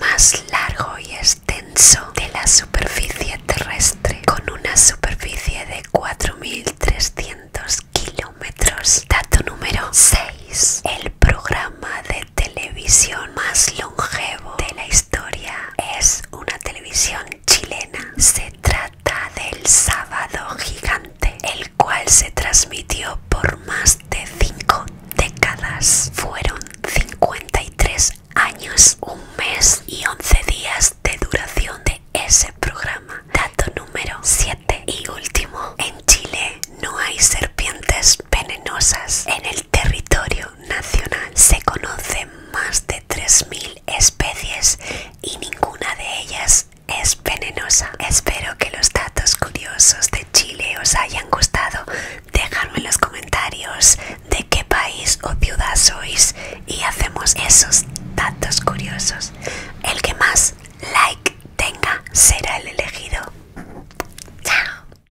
más En el territorio nacional se conocen más de 3.000 especies y ninguna de ellas es venenosa. Espero que los datos curiosos de Chile os hayan gustado. Dejadme en los comentarios de qué país o ciudad sois y hacemos esos